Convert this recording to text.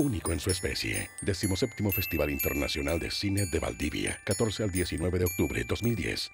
único en su especie. 17 Festival Internacional de Cine de Valdivia, 14 al 19 de octubre 2010.